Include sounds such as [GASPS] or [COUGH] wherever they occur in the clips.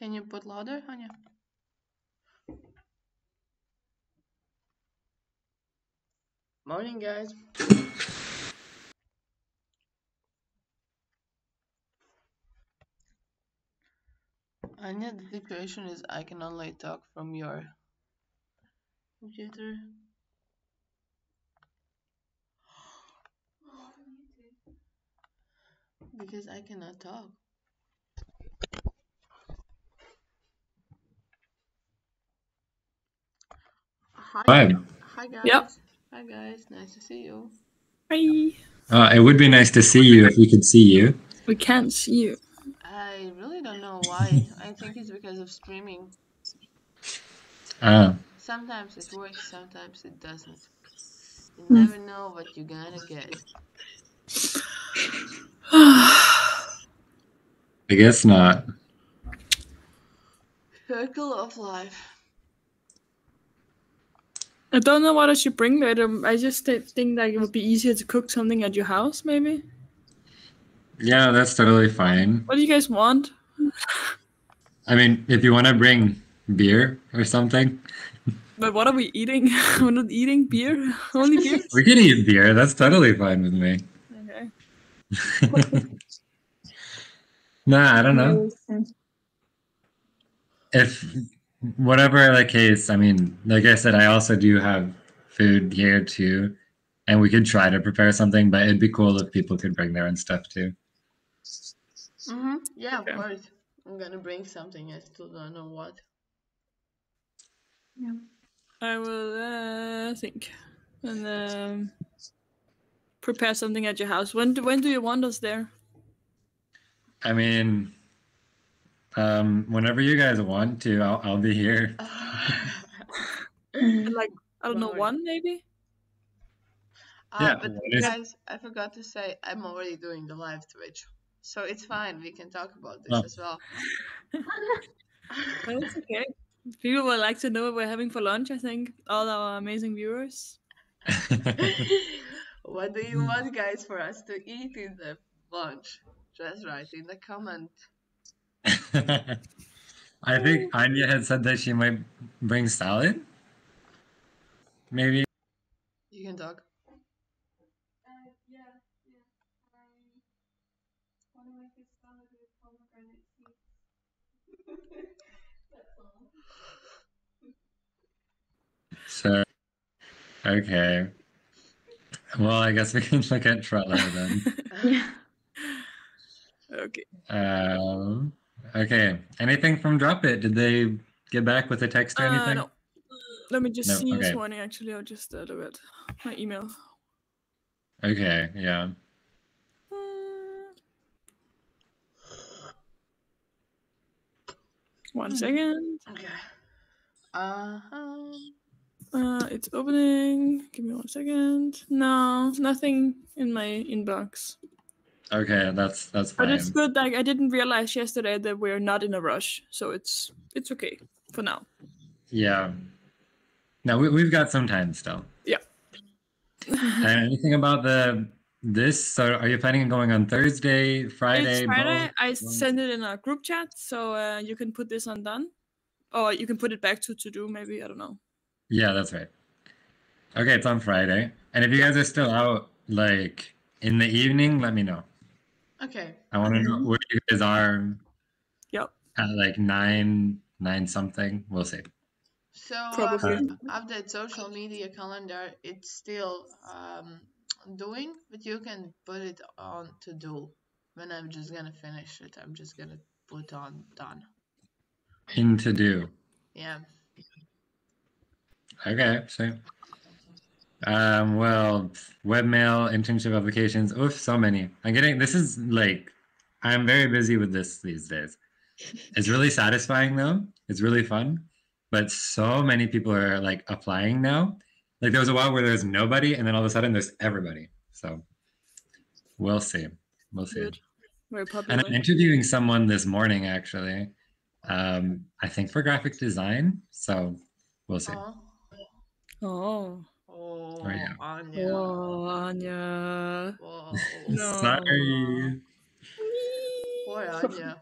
Can you put louder, Anya? Morning, guys. Anya, the situation is I can only talk from your computer. [GASPS] Because I cannot talk. Hi, Hi. hi guys. Yep. Hi guys, nice to see you. Hi. Uh, it would be nice to see you if we could see you. We can't see you. I really don't know why. I think it's because of streaming. Ah, Sometimes it works, sometimes it doesn't. You Hmm. never know what you're gonna get. [SIGHS] I guess not. Circle of life. I don't know what I should bring later. Um, I just think that it would be easier to cook something at your house, maybe. Yeah, that's totally fine. What do you guys want? I mean, if you want to bring beer or something, But what are we eating? [LAUGHS] We're not eating beer. [LAUGHS] Only beer. [LAUGHS] we can eat beer. That's totally fine with me. Okay. nah, I don't know. If whatever the case, I mean, like I said, I also do have food here too, and we could try to prepare something, but it'd be cool if people could bring their own stuff too. Mm-hmm. Yeah, Okay. of course. I'm gonna bring something. I still don't know what. Yeah. I will uh, think and um, prepare something at your house. When do, when do you want us there? I mean, um, whenever you guys want to, I'll, I'll be here. [LAUGHS] Like I don't know, one maybe. Ah, Yeah, but what is- guys, I forgot to say I'm already doing the live Twitch, so it's fine. We can talk about this Oh. as well. [LAUGHS] But it's okay. People would like to know what we're having for lunch. I think all our amazing viewers. [LAUGHS] what do you want, guys, for us to eat in the lunch? Just write in the comment. [LAUGHS] I think Anya had said that she might bring salad. Maybe. You can talk. So, okay. Well, I guess we can look at Trello then. [LAUGHS] Okay. Um, okay. Anything from Drop It? Did they get back with a text or Uh, anything? no. Let me just No, see this morning. Actually, I'll just uh, look at my email. Okay, yeah. Mm. One second. Okay. Uh-huh. Uh, it's opening. Give me one second. No, nothing in my inbox. Okay, that's that's fine. But it's good. Like I didn't realize yesterday that we're not in a rush, so it's it's okay for now. Yeah. No, we, we've got some time still. Yeah. And [LAUGHS] anything about the this? So, are you planning on going on Thursday, Friday? it's Friday. both? I send it in a group chat, so uh, you can put this on done, or you can put it back to to do. Maybe I don't know. Yeah, that's right. Okay, it's on Friday. And if you guys are still out, like in the evening, let me know. Okay. I want to know where you guys are Yep. at like nine, nine something. We'll see. So Probably. um, update social media calendar. It's still um, doing, but you can put it on to do. When I'm just gonna finish it, I'm just gonna put on done. In to do. Yeah. Okay, so um well webmail, internship applications, oof, so many. I'm getting this is like I'm very busy with this these days. It's really satisfying though. It's really fun. But so many people are like applying now. Like there was a while where there's nobody and then all of a sudden there's everybody. So we'll see. We'll see. Good. And popular. I'm interviewing someone this morning actually. Um I think for graphic design. So we'll see. Oh. Oh. Oh, yeah. Anya. Oh, Anya. Whoa. [LAUGHS] No. Sorry. Poor Anya.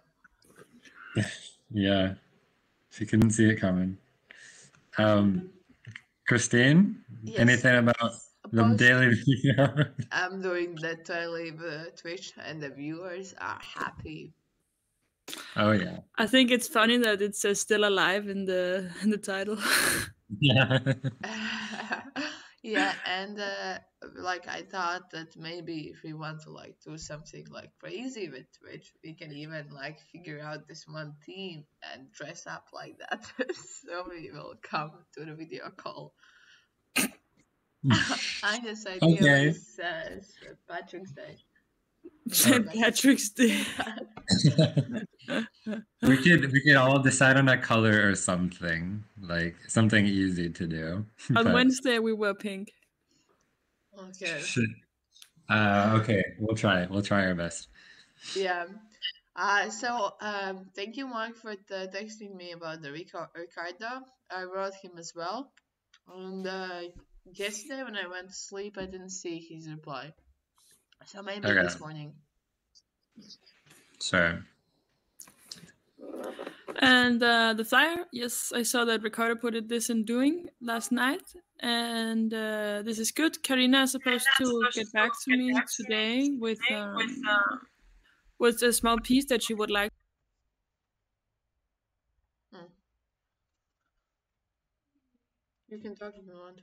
[LAUGHS] Yeah. She couldn't see it coming. Um, Christine, Yes. anything about the daily [LAUGHS] video? I'm doing that to leave uh, Twitch, and the viewers are happy. oh yeah. I think it's funny that it says "still alive" in the in the title. Yeah. Yeah, and uh, like I thought that maybe if we want to like do something like crazy with Twitch, we can even like figure out this one theme and dress up like that, [LAUGHS] so we will come to the video call. [LAUGHS] I just idea Okay. what it says. Patrick. St. Patrick's Day. [LAUGHS] we could we could all decide on a color or something like something easy to do. [LAUGHS] On but- Wednesday we were pink. Okay. Uh, okay, we'll try. We'll try our best. Yeah. Uh, so um, thank you, Mark, for the texting me about the Rico- Ricardo. I wrote him as well. And uh, yesterday when I went to sleep, I didn't see his reply. So maybe Okay. this morning. Sure. And uh, the flyer, yes, I saw that Ricardo put it this in doing last night, and uh, this is good. Karina is supposed to get back to me today with um, with a small piece that she would like. You can talk if you want.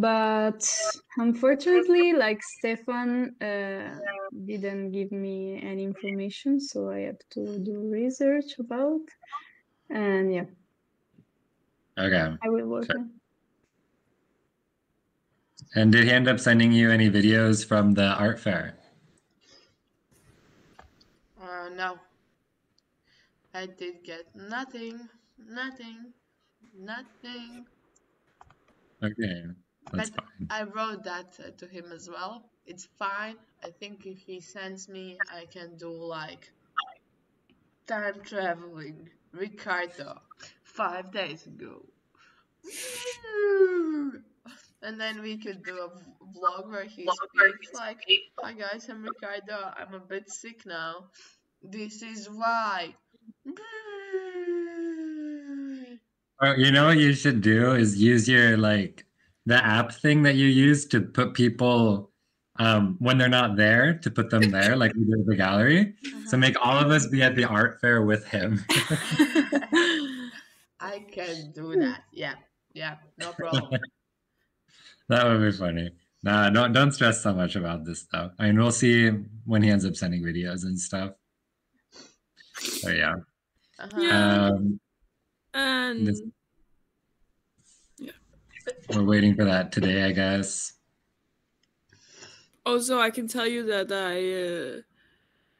But unfortunately, like Stefan uh, didn't give me any information, so I have to do research about. And yeah, Okay. I will work Sure. on. And did he end up sending you any videos from the art fair? Uh, no. I did get nothing, nothing, nothing. Okay, that's But fine. I wrote that uh, to him as well. It's fine. I think if he sends me, I can do like time traveling Ricardo five days ago. [LAUGHS] And then we could do a vlog where he speaks like, Hi guys, I'm Ricardo. I'm a bit sick now. This is why. Oh, you know what you should do is use your like the app thing that you use to put people um, when they're not there to put them there, like we did with the gallery. So make all of us be at the art fair with him. [LAUGHS] I can do that. Yeah, yeah, no problem. [LAUGHS] that would be funny. Nah, don't don't stress so much about this stuff. I mean, we'll see when he ends up sending videos and stuff. So yeah, Uh-huh. Yeah. um, And This- we're waiting for that today, I guess. also, I can tell you that I uh,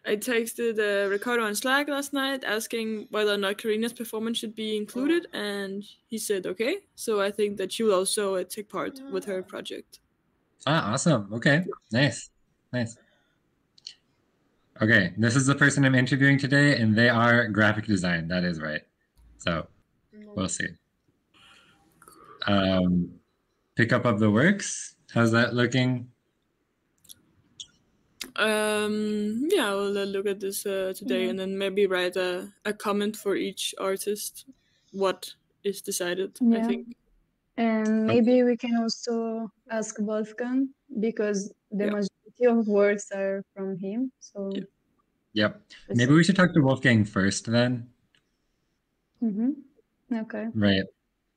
I texted uh, Ricardo on Slack last night asking whether or not Karina's performance should be included, and he said okay. So I think that she will also uh, take part with her project. Ah, awesome. Okay, nice. Nice. Okay, this is the person I'm interviewing today, and they are graphic design. That is right. So we'll see. Um, pick up of the works. How's that looking? Um, yeah, I'll uh, look at this uh, today Yeah. and then maybe write a, a comment for each artist. What is decided? I think. And maybe we can also ask Wolfgang because the Yeah. majority of words are from him. So Yeah. Yep. Maybe we should talk to Wolfgang first then. hmm Okay. Right.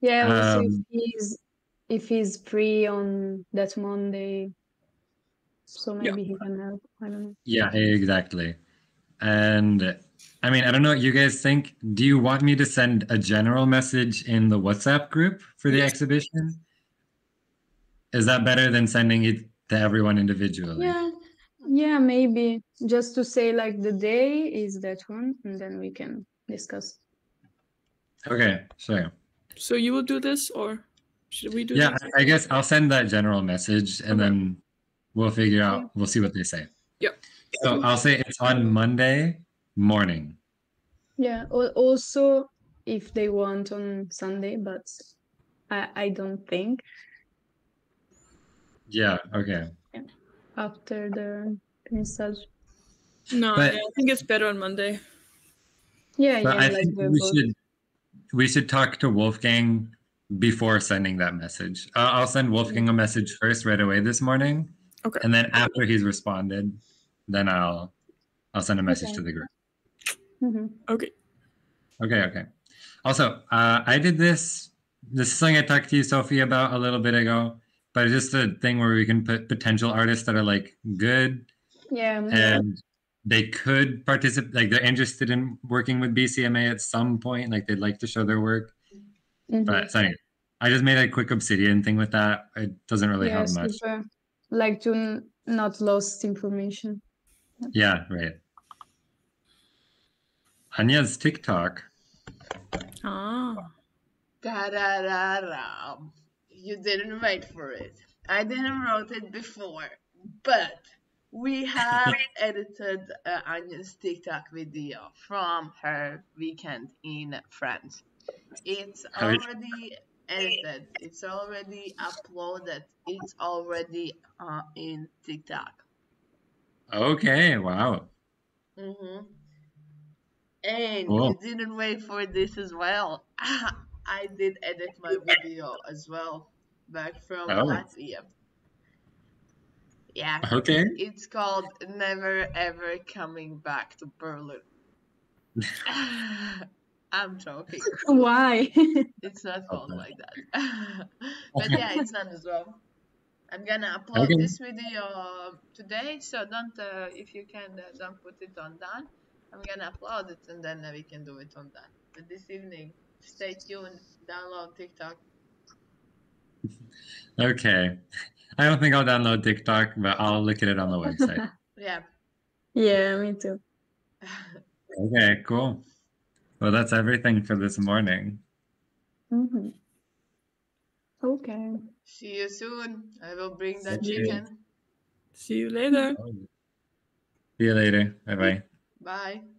Yeah. Also, if Um, he's if he's free on that Monday, so Yeah. maybe he can help. I don't know. Yeah, exactly. And I mean, I don't know what you guys think. Do you want me to send a general message in the WhatsApp group for the Yes. exhibition? Is that better than sending it to everyone individually? Yeah. Yeah, maybe just to say like the day is that one, and then we can discuss. Okay, sure. So you will do this, or should we do Yeah, this? I I guess I'll send that general message and Okay. then we'll figure out, we'll see what they say. Yep. So I'll say it's on Monday morning. Yeah. Also, if they want on Sunday, but I I don't think Yeah, okay. Yeah. after the message. No, But- yeah, I think it's better on Monday. Yeah, But yeah, I like think we both. should we should talk to Wolfgang before sending that message. Uh, I'll send Wolfgang a message first right away this morning, Okay. and then after he's responded, then I'll I'll send a message Okay. to the group. Mhm. Okay. Okay, okay. Also, uh, I did this. This is something I talked to you, Sophie, about a little bit ago. But it's just a thing where we can put potential artists that are like good Yeah, yeah. and they could participate. Like they're interested in working with BCMA at some point. Like they'd like to show their work. Mhm. But so anyway, I just made a quick obsidian thing with that. It doesn't really yeah, have much. super. Like to n- not lost information. Yeah, right. Anya's TikTok. Ah. Da-da-da-da. You didn't wait for it. I didn't wrote it before, but we have edited uh, Anya's TikTok video from her weekend in France. It's already edited. It's already uploaded. It's already uh, in TikTok. Okay, wow. Mm-hmm. And Cool. you didn't wait for this as well. [LAUGHS] I did edit my video as well back from Oh. Latvia. Yeah, Okay. it's called Never Ever Coming Back to Berlin. [SIGHS] I'm joking. [LAUGHS] Why? [LAUGHS] It's not called Okay. like that. [LAUGHS] but yeah, it's done as well. I'm gonna upload Okay. this video today, so don't, uh, if you can, uh, don't put it on done. I'm gonna upload it and then we can do it on done. But this evening, stay tuned, download TikTok. Okay. I don't think I'll download TikTok, but I'll look at it on the website. [LAUGHS] Yeah. yeah, me too. [LAUGHS] okay, cool. Well, that's everything for this morning. hmm Okay. See you soon. I will bring that See you. chicken. See you later. See you later. Bye bye. Bye.